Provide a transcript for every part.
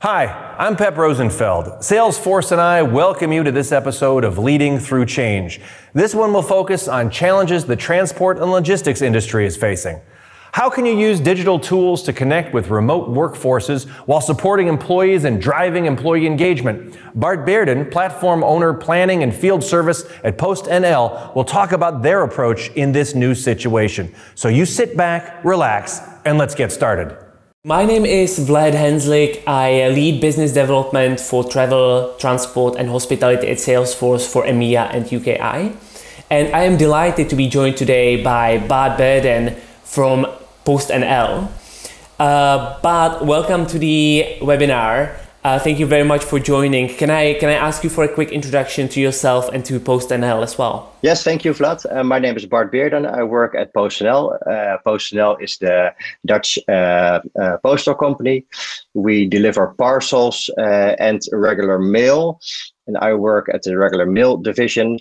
Hi, I'm Pep Rosenfeld. Salesforce and I welcome you to this episode of Leading Through Change. This one will focus on challenges the transport and logistics industry is facing. How can you use digital tools to connect with remote workforces while supporting employees and driving employee engagement? Bart Bearden, platform owner, planning and field service at PostNL, will talk about their approach in this new situation. So you sit back, relax, and let's get started. My name is Vlad Henslik. I lead business development for travel, transport, and hospitality at Salesforce for EMEA and UKI. And I am delighted to be joined today by Bart Bearden from PostNL. Uh, Bart, welcome to the webinar. Uh, thank you very much for joining. Can I can I ask you for a quick introduction to yourself and to PostNL as well? Yes, thank you, Vlad. Uh, my name is Bart Bearden. I work at PostNL. Uh, PostNL is the Dutch uh, uh, postal company. We deliver parcels uh, and regular mail, and I work at the regular mail division.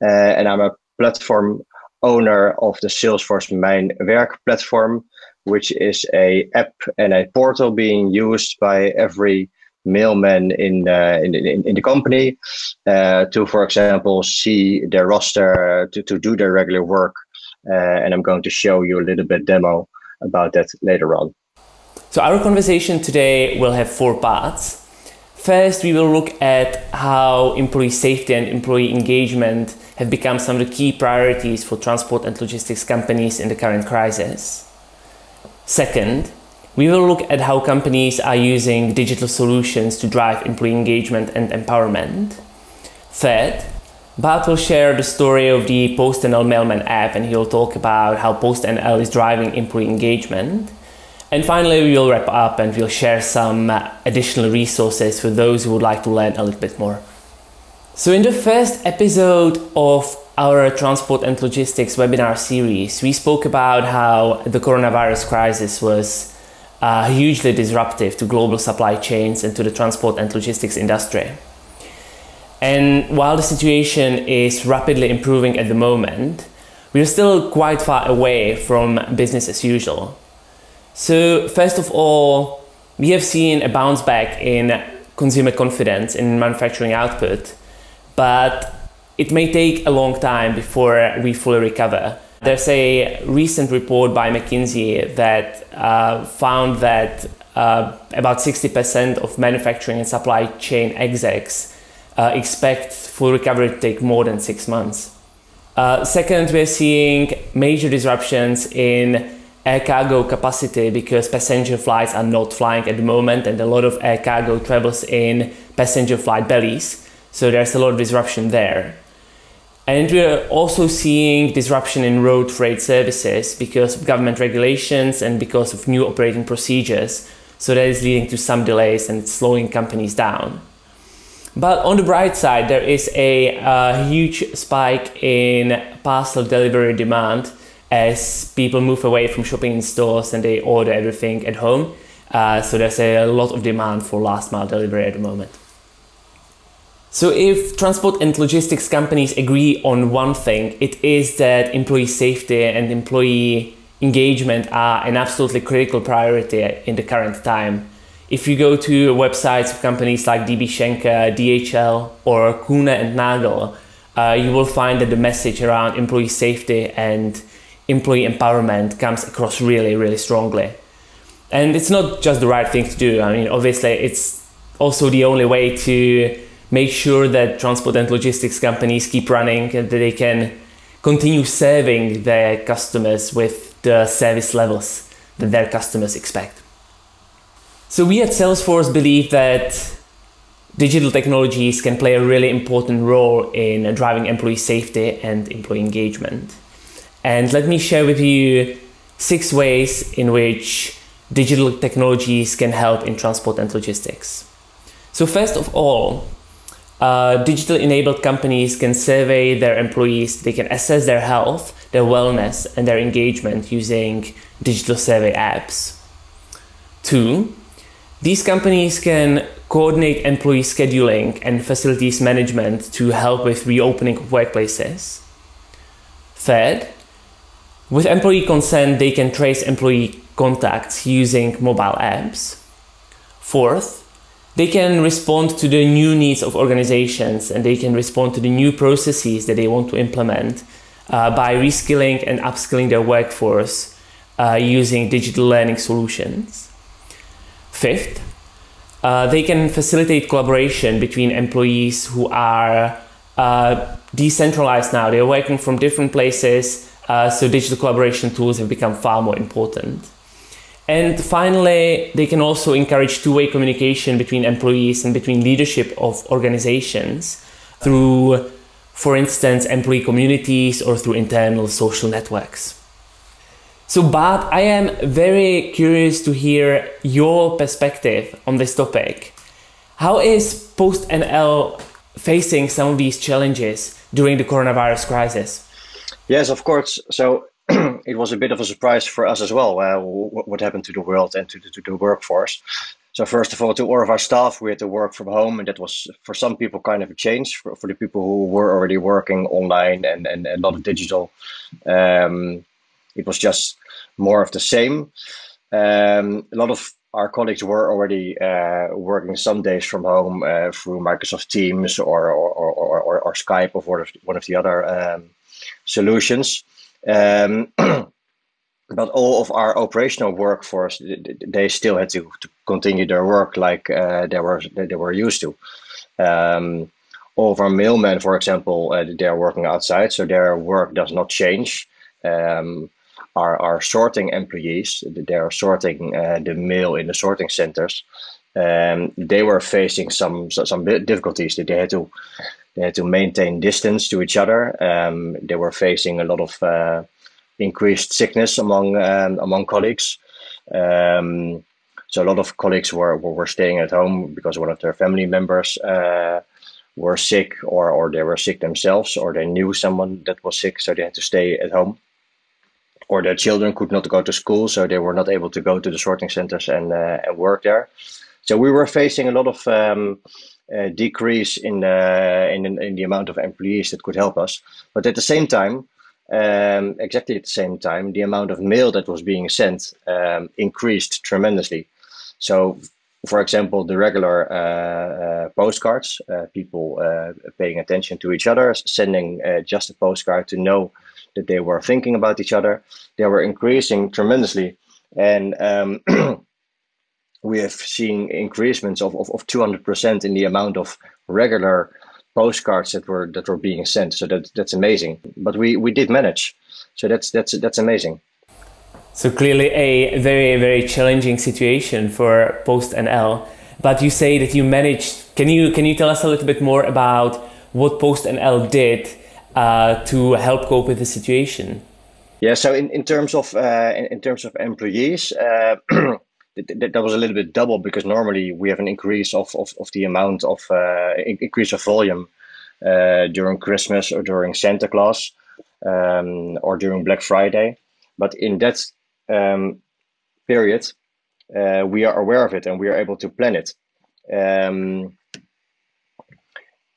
and I'm a platform owner of the Salesforce Mijn Werk platform, which is a app and a portal being used by every mailmen in, uh, in, in, in the company uh, to, for example, see their roster to, to do their regular work. Uh, and I'm going to show you a little bit demo about that later on. So our conversation today will have four parts. First, we will look at how employee safety and employee engagement have become some of the key priorities for transport and logistics companies in the current crisis. Second, we will look at how companies are using digital solutions to drive employee engagement and empowerment. Third, Bart will share the story of the PostNL Mailman app and he'll talk about how PostNL is driving employee engagement. And finally, we will wrap up and we'll share some uh, additional resources for those who would like to learn a little bit more. So, in the first episode of our transport and logistics webinar series, we spoke about how the coronavirus crisis was uh, hugely disruptive to global supply chains and to the transport and logistics industry. And while the situation is rapidly improving at the moment, we're still quite far away from business as usual. So, first of all, we have seen a bounce back in consumer confidence in manufacturing output, but it may take a long time before we fully recover. There's a recent report by McKinsey that uh, found that uh, about 60% of manufacturing and supply chain execs uh, expect full recovery to take more than six months. Uh, second, we're seeing major disruptions in air cargo capacity because passenger flights are not flying at the moment, and a lot of air cargo travels in passenger flight bellies. So there's a lot of disruption there. And we're also seeing disruption in road freight services because of government regulations and because of new operating procedures. So that is leading to some delays and slowing companies down. But on the bright side, there is a, a huge spike in parcel delivery demand as people move away from shopping in stores and they order everything at home. Uh, so there's a lot of demand for last mile delivery at the moment. So, if transport and logistics companies agree on one thing, it is that employee safety and employee engagement are an absolutely critical priority in the current time. If you go to websites of companies like DB Schenker, DHL, or Kuehne and Nagel, uh, you will find that the message around employee safety and employee empowerment comes across really, really strongly. And it's not just the right thing to do. I mean, obviously, it's also the only way to make sure that transport and logistics companies keep running and that they can continue serving their customers with the service levels that their customers expect. So, we at Salesforce believe that digital technologies can play a really important role in driving employee safety and employee engagement. And let me share with you six ways in which digital technologies can help in transport and logistics. So, first of all, uh, digital enabled companies can survey their employees, they can assess their health, their wellness, and their engagement using digital survey apps. Two, these companies can coordinate employee scheduling and facilities management to help with reopening of workplaces. Third, with employee consent, they can trace employee contacts using mobile apps. Fourth, they can respond to the new needs of organizations and they can respond to the new processes that they want to implement uh, by reskilling and upskilling their workforce uh, using digital learning solutions. Fifth, uh, they can facilitate collaboration between employees who are uh, decentralized now. They're working from different places, uh, so digital collaboration tools have become far more important. And finally, they can also encourage two way communication between employees and between leadership of organizations through, for instance, employee communities or through internal social networks. So, Bart, I am very curious to hear your perspective on this topic. How is Post NL facing some of these challenges during the coronavirus crisis? Yes, of course. So, it was a bit of a surprise for us as well uh, what happened to the world and to the, to the workforce. So first of all, to all of our staff, we had to work from home, and that was for some people kind of a change. For, for the people who were already working online and, and a lot of digital, um, it was just more of the same. Um, a lot of our colleagues were already uh, working some days from home uh, through Microsoft Teams or or, or, or, or Skype or one of, one of the other um, solutions. Um, but all of our operational workforce, they still had to, to continue their work like uh, they were they were used to. Um, all of our mailmen, for example, uh, they are working outside, so their work does not change. Um, our, our sorting employees, they are sorting uh, the mail in the sorting centers. Um, they were facing some some difficulties. That they had to they had to maintain distance to each other. Um, they were facing a lot of uh, increased sickness among um, among colleagues. Um, so a lot of colleagues were, were staying at home because one of their family members uh, were sick, or or they were sick themselves, or they knew someone that was sick, so they had to stay at home or their children could not go to school, so they were not able to go to the sorting centers and uh, and work there. So we were facing a lot of um, uh, decrease in, uh, in in the amount of employees that could help us, but at the same time. Um, exactly at the same time, the amount of mail that was being sent um, increased tremendously. So, for example, the regular uh, uh, postcards, uh, people uh, paying attention to each other, sending just a postcard to know that they were thinking about each other. They were increasing tremendously. And um, we have seen increasements of, of, of 200% in the amount of regular postcards that were that were being sent. So that that's amazing. But we, we did manage. So that's that's that's amazing. So clearly a very very challenging situation for Post NL. But you say that you managed. Can you can you tell us a little bit more about what Post NL did uh, to help cope with the situation? Yeah, so in, in terms of uh, in, in, terms of employees, uh, that, that was a little bit double because normally we have an increase of, of, of the amount of uh, increase of volume uh, during Christmas or during Santa Claus um, or during Black Friday, but in that um, period, uh, we are aware of it and we are able to plan it. Um,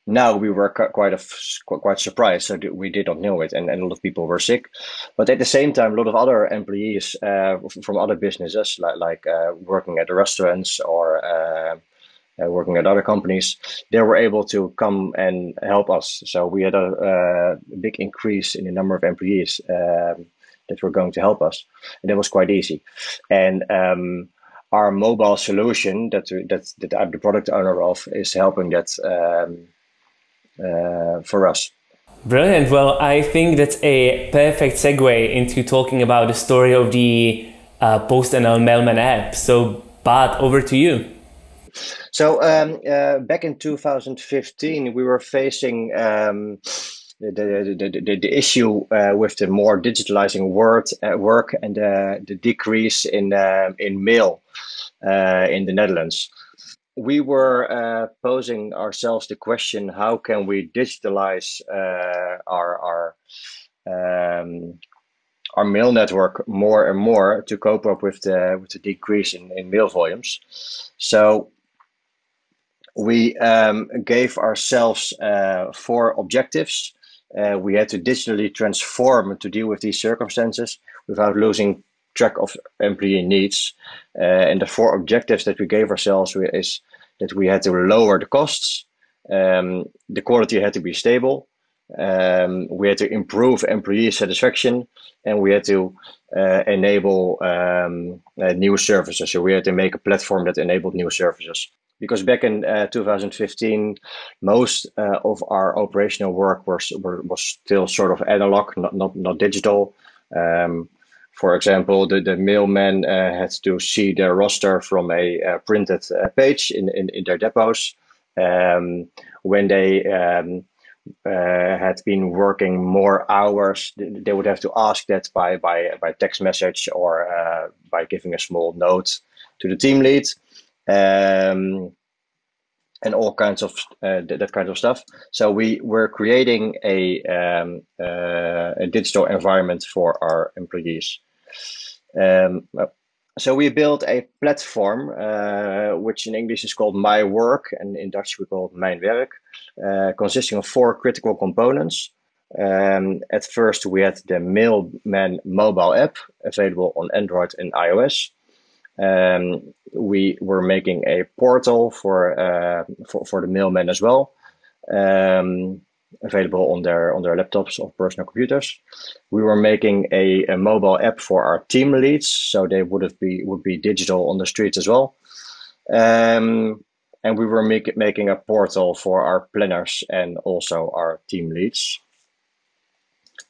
now we were quite a, quite surprised, so we did not know it, and, and a lot of people were sick. But at the same time, a lot of other employees uh, from other businesses, like like uh, working at the restaurants or uh, uh, working at other companies, they were able to come and help us. So we had a, big increase in the number of employees um, that were going to help us, and that was quite easy. And um, our mobile solution that that that I'm the product owner of is helping that. Um, for us. Brilliant. Well, I think that's a perfect segue into talking about the story of the uh, Post NL Mailman app. So, Bart, over to you. So, um, uh, back in 2015, we were facing um, the, the, the, the, issue uh, with the more digitalizing word, uh, work and uh, the decrease in, uh, in mail in the Netherlands we were uh, posing ourselves the question: How can we digitalize uh, our our um, our mail network more and more to cope up with the with the decrease in, in mail volumes? So we um, gave ourselves uh, four objectives. Uh, we had to digitally transform to deal with these circumstances without losing track of employee needs. Uh, and the four objectives that we gave ourselves is that we had to lower the costs. Um, the quality had to be stable. Um, we had to improve employee satisfaction, and we had to uh, enable um, uh, new services. So we had to make a platform that enabled new services. Because back in uh, 2015, most uh, of our operational work was was still sort of analog, not not, not digital. Um, for example, the, the mailman uh, had to see their roster from a uh, printed page in, in, in their depots. Um, when they um, uh, had been working more hours, they would have to ask that by by by text message or uh, by giving a small note to the team lead, um, and all kinds of uh, that, that, kind of stuff. So we were creating a um, uh, a digital environment for our employees. Um, so we built a platform, uh, which in English is called My Work, and in Dutch we call it Mijn Werk, uh, consisting of four critical components. Um, at first, we had the Mailman mobile app available on Android and iOS. Um, we were making a portal for uh, for, for the mailmen as well. Um, available on their on their laptops or personal computers. We were making a, a mobile app for our team leads, so they would have be would be digital on the streets as well. Um, and we were make, making a portal for our planners and also our team leads.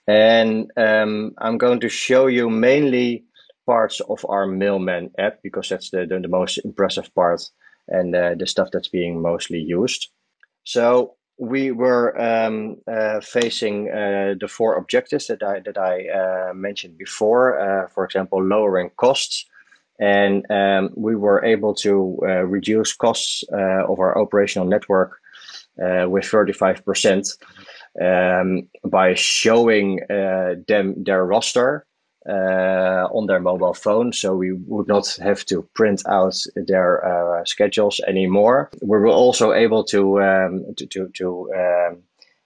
And um, I'm going to show you mainly parts of our Mailman app because that's the, the, the most impressive part and uh, the stuff that's being mostly used. So we were um, uh, facing uh, the four objectives that I that I uh, mentioned before. Uh, for example, lowering costs, and um, we were able to uh, reduce costs of our operational network with thirty five percent um, by showing them their roster uh, on their mobile phone, so we would not have to print out their uh, schedules anymore. We were also able to um, to to, to um,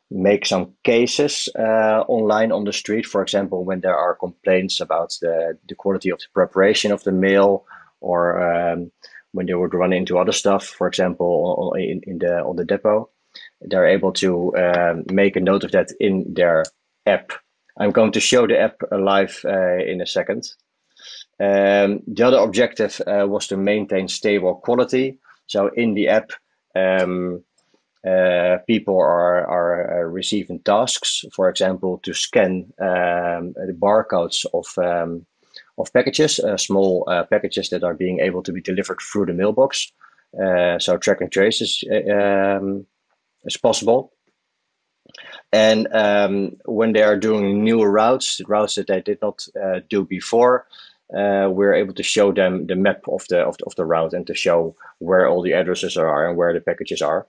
make some cases uh, online on the street. For example, when there are complaints about the the quality of the preparation of the mail, or um, when they would run into other stuff. For example, in, in the on the depot, they're able to um, make a note of that in their app I'm going to show the app live uh, in a second. Um, the other objective uh, was to maintain stable quality. So in the app, um, uh, people are, are uh, receiving tasks, for example, to scan um, the barcodes of um, of packages, uh, small uh, packages that are being able to be delivered through the mailbox. so track and trace is, um, is possible. And um, when they are doing new routes, routes that they did not uh, do before, uh, we're able to show them the map of the, of the of the route and to show where all the addresses are and where the packages are.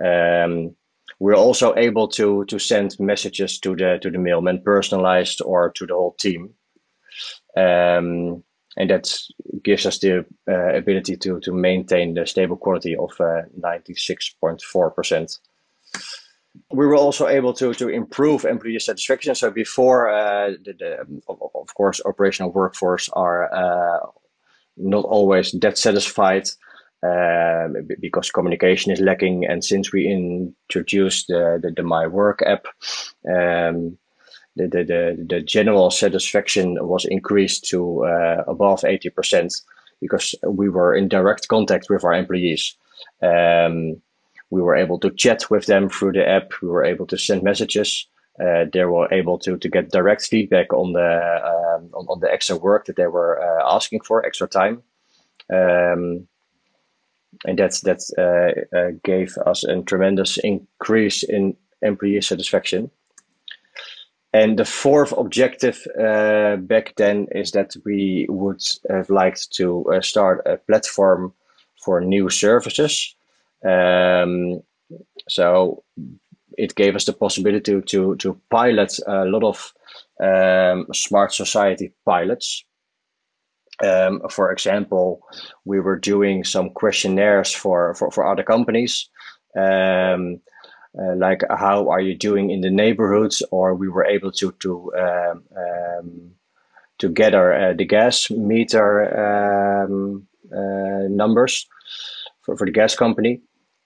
Um, we're also able to to send messages to the to the mailman, personalized or to the whole team, um, and that gives us the uh, ability to to maintain the stable quality of uh, ninety six point four percent we were also able to to improve employee satisfaction. So before, uh, the, the of, course, operational workforce are uh, not always that satisfied uh, because communication is lacking. And since we introduced the the, the My Work app. Um, the, the, the, the general satisfaction was increased to uh, above 80% because we were in direct contact with our employees. Um, we were able to chat with them through the app. We were able to send messages. Uh, they were able to to get direct feedback on the um, on, on, the extra work that they were uh, asking for, extra time, um, and that's that uh, uh, gave us a tremendous increase in employee satisfaction. And the fourth objective uh, back then is that we would have liked to uh, start a platform for new services um, so it gave us the possibility to to pilot a lot of um, smart society pilots. Um, for example, we were doing some questionnaires for for, for other companies. Um, uh, like how are you doing in the neighborhoods or we were able to to um, um, to gather uh, the gas meter um, uh, numbers for, for the gas company.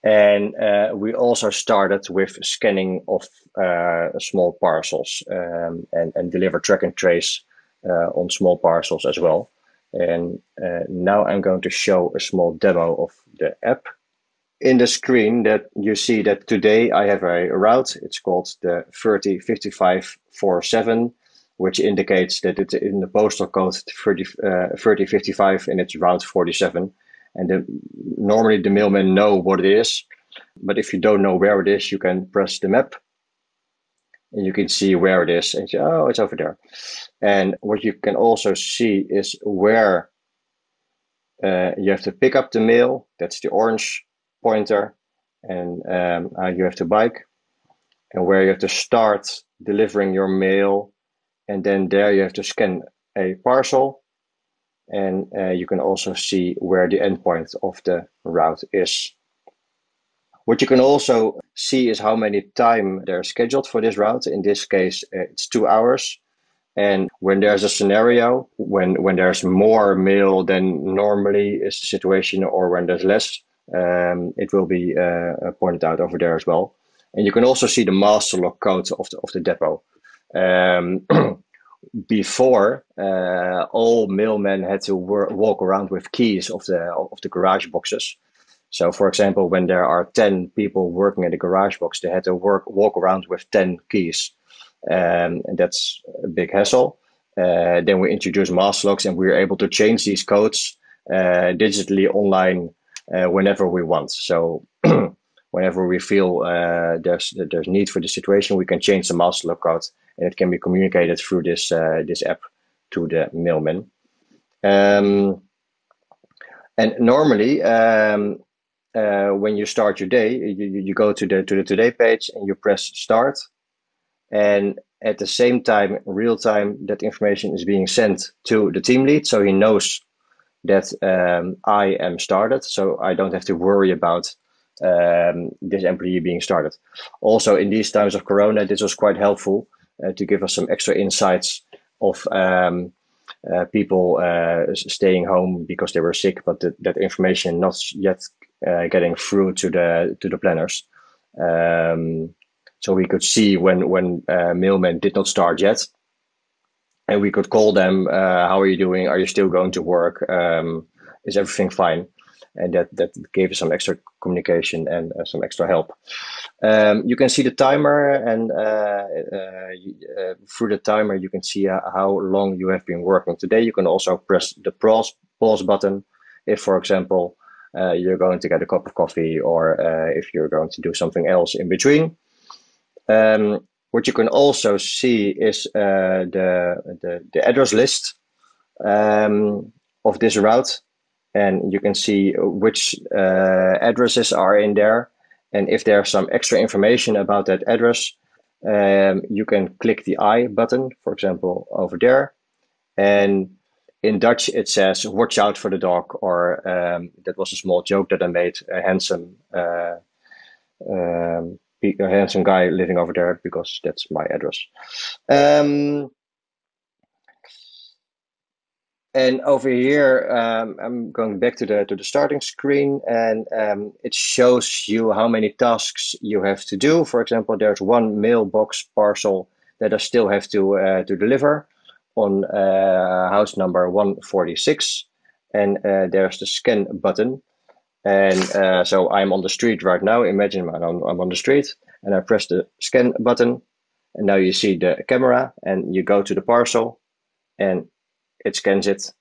And uh, we also started with scanning of uh, small parcels um, and, and deliver track and trace uh, on small parcels as well. And uh, now I'm going to show a small demo of the app. In the screen that you see that today I have a route. It's called the 305547, which indicates that it's in the postal code 30, uh, 3055 and it's route 47 and the, normally the mailmen know what it is. But if you don't know where it is, you can press the map and you can see where it is and say, oh, it's over there. And what you can also see is where uh, you have to pick up the mail. That's the orange pointer. And um, uh, you have to bike and where you have to start delivering your mail. And then there you have to scan a parcel and uh, you can also see where the endpoint of the route is. What you can also see is how many time they're scheduled for this route. In this case, uh, it's two hours. And when there's a scenario, when, when there's more mail than normally is the situation, or when there's less, um, it will be uh, pointed out over there as well. And you can also see the master lock code of the, of the depot. Um, before uh, all mailmen had to wor- walk around with keys of the of the garage boxes. So, for example, when there are ten people working in the garage box, they had to work walk around with ten keys, um, and that's a big hassle. Uh, then we introduced master locks, and we were able to change these codes uh, digitally online uh, whenever we want. So. whenever we feel uh, there's there's need for the situation, we can change the master code and it can be communicated through this uh, this app to the mailman. Um, and normally, um, uh, when you start your day, you, you go to the to the today page and you press start, and at the same time, real time, that information is being sent to the team lead, so he knows that um, I am started, so I don't have to worry about um, this employee being started. Also, in these times of Corona, this was quite helpful uh, to give us some extra insights of um, uh, people uh, staying home because they were sick, but the, that information not yet getting through to the to the planners. Um, so we could see when when mailmen did not start yet, and we could call them. how are you doing? Are you still going to work? Um, is everything fine? And that that gave us some extra communication and uh, some extra help. Um, you can see the timer, and uh, uh, uh through the timer, you can see uh, how long you have been working. Today, you can also press the pause pause button if, for example, you're going to get a cup of coffee, or if you're going to do something else in between. Um, what you can also see is the, the, the address list um, of this route and you can see which uh, addresses are in there. And if there's some extra information about that address, um, you can click the I button, for example, over there. And in Dutch, it says, watch out for the dog, or um, that was a small joke that I made, a handsome, uh, um, a handsome guy living over there, because that's my address. And over here, um, I'm going back to the to the starting screen, and um, it shows you how many tasks you have to do. For example, there's one mailbox parcel that I still have to uh, to deliver on uh, house number 146, and uh, there's the scan button. And uh, so I'm on the street right now. Imagine I'm I'm on the street, and I press the scan button, and now you see the camera, and you go to the parcel, and it scans it,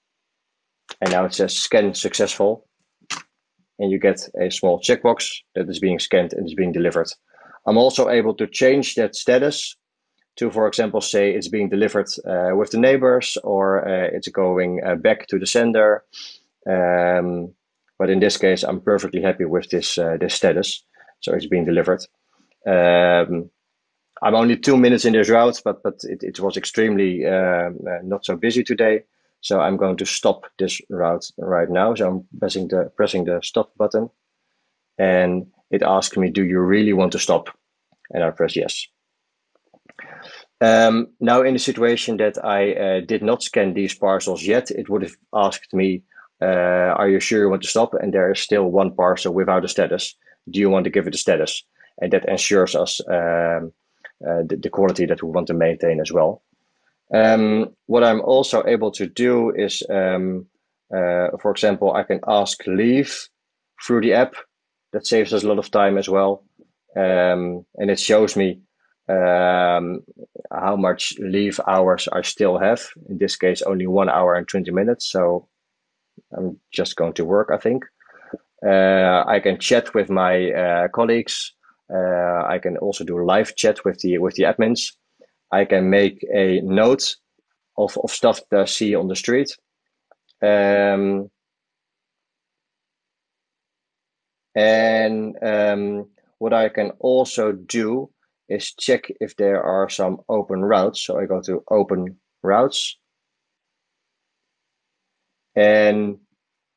and now it says scan successful, and you get a small checkbox that is being scanned and is being delivered. I'm also able to change that status to, for example, say it's being delivered uh, with the neighbors or uh, it's going uh, back to the sender. Um, but in this case, I'm perfectly happy with this uh, this status. So it's being delivered. Um, I'm only two minutes in this route, but but it, it was extremely uh, not so busy today. So I'm going to stop this route right now. So I'm pressing the pressing the stop button, and it asks me, "Do you really want to stop?" And I press yes. Um, now, in the situation that I uh, did not scan these parcels yet, it would have asked me, uh, are you sure you want to stop? And there is still one parcel without a status. Do you want to give it a status? And that ensures us um, uh, the, the, quality that we want to maintain as well. Um, what I'm also able to do is, um, uh, for example, I can ask leave through the app. That saves us a lot of time as well. Um, and it shows me um, how much leave hours I still have. In this case, only one hour and 20 minutes. So I'm just going to work, I think. Uh, I can chat with my uh, colleagues. Uh, I can also do live chat with the with the admins. I can make a note of, of stuff that I see on the street. Um, and um, what I can also do is check if there are some open routes. So I go to open routes. And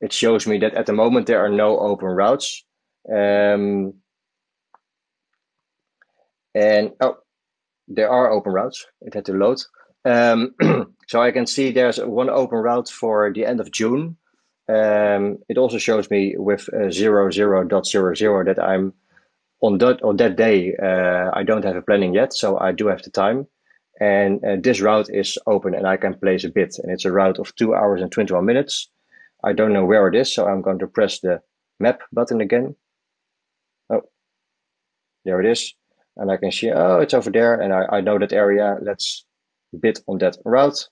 it shows me that at the moment there are no open routes. Um, and oh, there are open routes. It had to load. Um, so I can see there's one open route for the end of June. Um, it also shows me with uh, 00, that I'm on that on that day. Uh, I don't have a planning yet, so I do have the time. And uh, this route is open, and I can place a bid. And it's a route of two hours and 21 minutes. I don't know where it is, so I'm going to press the map button again. Oh, there it is and I can see, oh, it's over there, and I, I know that area. Let's bid on that route.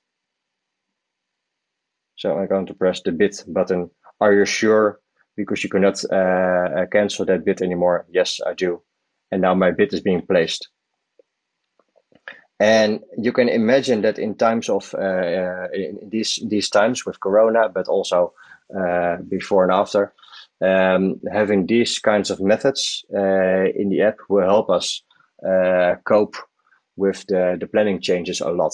So I'm going to press the bid button. Are you sure? Because you cannot uh, uh, cancel that bid anymore. Yes, I do. And now my bid is being placed. And you can imagine that in times of uh, uh in these these times with Corona, but also uh, before and after, um, having these kinds of methods uh, in the app will help us uh, cope with the, the planning changes a lot.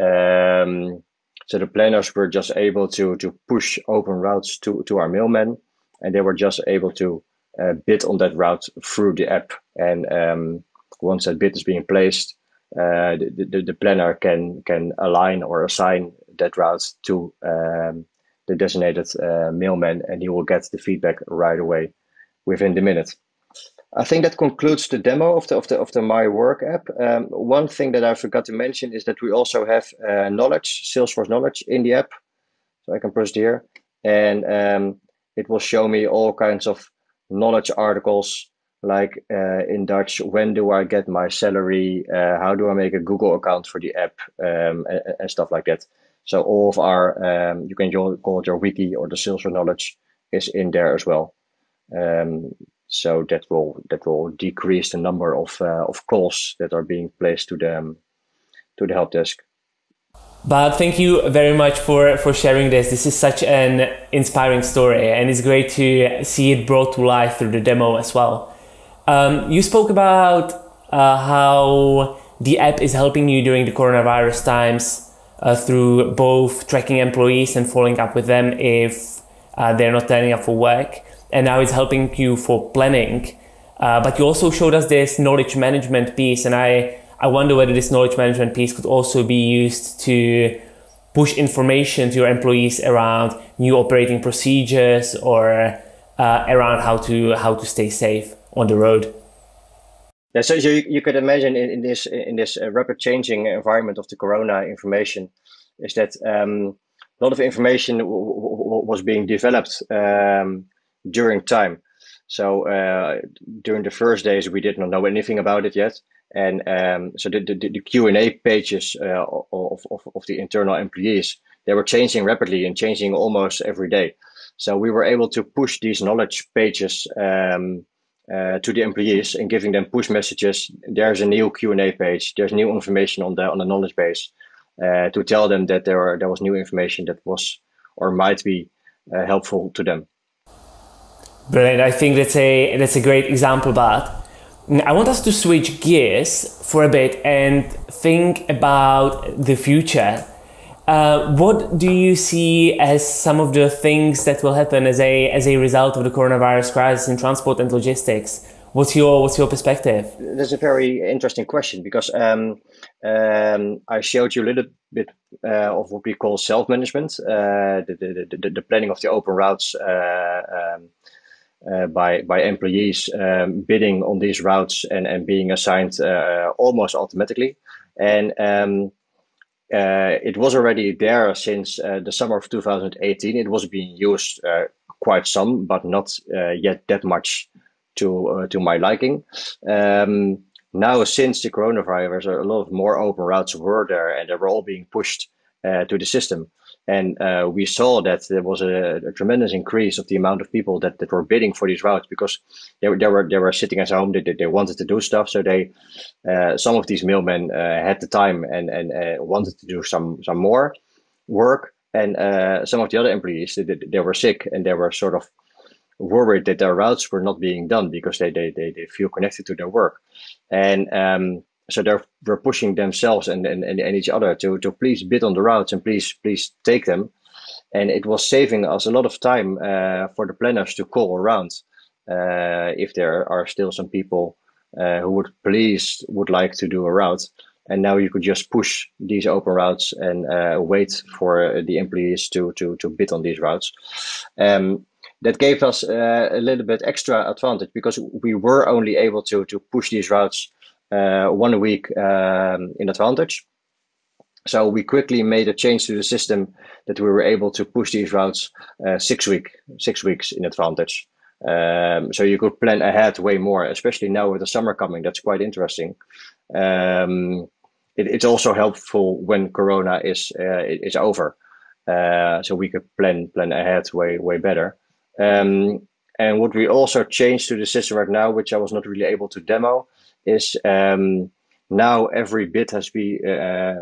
Um, so the planners were just able to to push open routes to, to our mailmen, and they were just able to uh, bid on that route through the app. And um, once that bid is being placed, uh, the, the, the, planner can can align or assign that route to um, the designated uh, mailman, and he will get the feedback right away within the minute. I think that concludes the demo of the of the of the My Work app. Um, one thing that I forgot to mention is that we also have uh, knowledge, Salesforce knowledge in the app. So I can press here, and um, it will show me all kinds of knowledge articles, like uh, in Dutch, when do I get my salary? Uh, how do I make a Google account for the app, um, and, and, stuff like that. So all of our, um, you can call it your wiki or the Salesforce knowledge is in there as well. Um, so that will that will decrease the number of uh, of calls that are being placed to the to the help desk. But thank you very much for for sharing this. This is such an inspiring story, and it's great to see it brought to life through the demo as well. Um, you spoke about uh, how the app is helping you during the coronavirus times uh, through both tracking employees and following up with them if uh, they're not turning up for work and now it's helping you for planning. Uh, but you also showed us this knowledge management piece, and I I wonder whether this knowledge management piece could also be used to push information to your employees around new operating procedures or uh, around how to how to stay safe on the road. Yeah, so you, you could imagine in, in this in this uh, rapid changing environment of the corona information is that um, a lot of information was being developed um, during time. So uh, during the first days, we did not know anything about it yet, and um, so the, the, the Q and A pages uh, of, of, of the internal employees they were changing rapidly and changing almost every day. So we were able to push these knowledge pages um, uh, to the employees and giving them push messages. There's a new Q and A page. There's new information on the on the knowledge base uh, to tell them that there are, there was new information that was or might be uh, helpful to them. Brilliant. I think that's a that's a great example, but I want us to switch gears for a bit and think about the future. Uh, what do you see as some of the things that will happen as a as a result of the coronavirus crisis in transport and logistics? What's your what's your perspective? That's a very interesting question because um, um, I showed you a little bit uh, of what we call self-management, uh, the, the, the, the, planning of the open routes uh, um, uh, by by employees um, bidding on these routes and, and being assigned uh, almost automatically. And um, uh, it was already there since the summer of 2018. It was being used quite some, but not yet that much to to my liking. Um, now, since the coronavirus, a lot of more open routes were there, and they were all being pushed uh, to the system. And uh, we saw that there was a, a, tremendous increase of the amount of people that, that were bidding for these routes because they, they were they were sitting at home. They, they wanted to do stuff, so they uh, some of these mailmen uh, had the time and and uh, wanted to do some some more work. And uh, some of the other employees they, they were sick and they were sort of worried that their routes were not being done because they they they, they feel connected to their work, and um, so they're pushing themselves and, and, and each other to, to please bid on the routes and please please take them. And it was saving us a lot of time uh, for the planners to call around uh, if there are still some people uh, who would please would like to do a route. And now you could just push these open routes and uh, wait for the employees to to to bid on these routes. Um, that gave us uh, a little bit extra advantage because we were only able to to push these routes one week um, in advantage. So we quickly made a change to the system that we were able to push these routes uh, six week six weeks in advantage. Um, so you could plan ahead way more, especially now with the summer coming. That's quite interesting. Um, it, it's also helpful when Corona is uh, is over, uh, so we could plan plan ahead way way better. Um, and what we also changed to the system right now, which I was not really able to demo, is um, now every bit has be uh,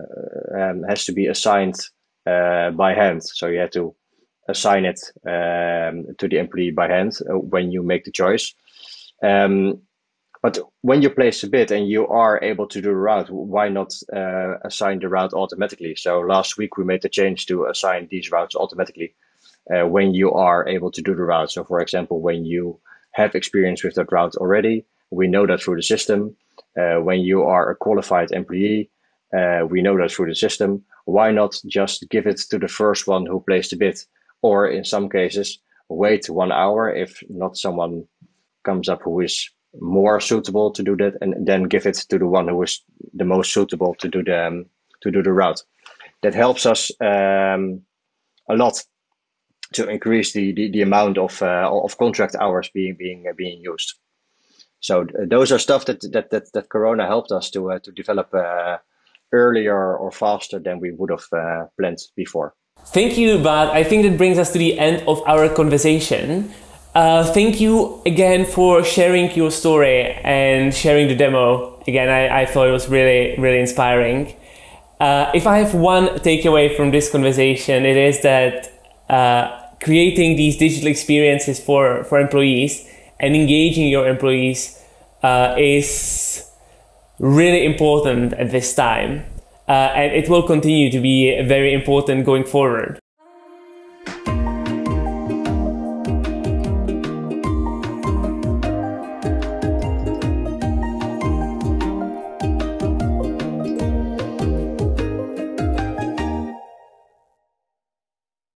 um, has to be assigned uh, by hand. So you have to assign it um, to the employee by hand uh, when you make the choice. Um, but when you place a bid and you are able to do the route, why not uh, assign the route automatically? So last week we made the change to assign these routes automatically uh, when you are able to do the route. So for example, when you have experience with that route already, we know that through the system. Uh, when you are a qualified employee, uh, we know that through the system. Why not just give it to the first one who placed the bid? Or in some cases, wait one hour if not someone comes up who is more suitable to do that, and then give it to the one who is the most suitable to do the um, to do the route. That helps us um, a lot to increase the, the, the amount of uh, of contract hours being being uh, being used. So uh, those are stuff that that that, that Corona helped us to uh, to develop uh, earlier or faster than we would have uh, planned before. Thank you, Bart. I think that brings us to the end of our conversation. Uh, thank you again for sharing your story and sharing the demo. Again, I, I thought it was really, really inspiring. Uh, if I have one takeaway from this conversation, it is that creating these digital experiences for, for employees and engaging your employees uh, is really important at this time. Uh, and it will continue to be very important going forward.